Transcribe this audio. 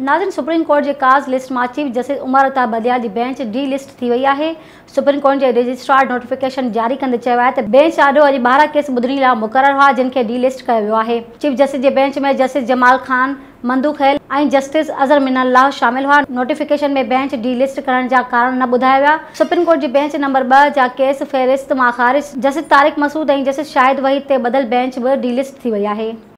नाज़न supreme court जी काज़ list मां chief justice Umar Ata Bandial जी बेंच डी लिस्ट थी वई आहे सुप्रीम कोर्ट जे रजिस्ट्रार नोटिफिकेशन जारी कंदो चयो आहे त बैंच आॾो अॼु ॿारहं केस ॿुधण लाइ मुक़ररु हुआ जिन खे डी लिस्ट कयो वियो आहे चीफ जस्टिस जे बेंच में जस्टिस जमाल ख़ान मंदू खैल ऐं जस्टिस अज़र लाह शामिल हुआ नोटिफिकेशन में बेंच डी लिस्ट करण जा कारण न ॿुधाया विया सुप्रीम कोर्ट जी बेंच नंबर ॿ जा केस फ़हिरिस्त मां ख़ारिश जस्टिस तारिक मसूद ऐं जस्टिस शाहिद वहीद ते ॿधलु बेंच बि डी लिस्ट थी वई आहे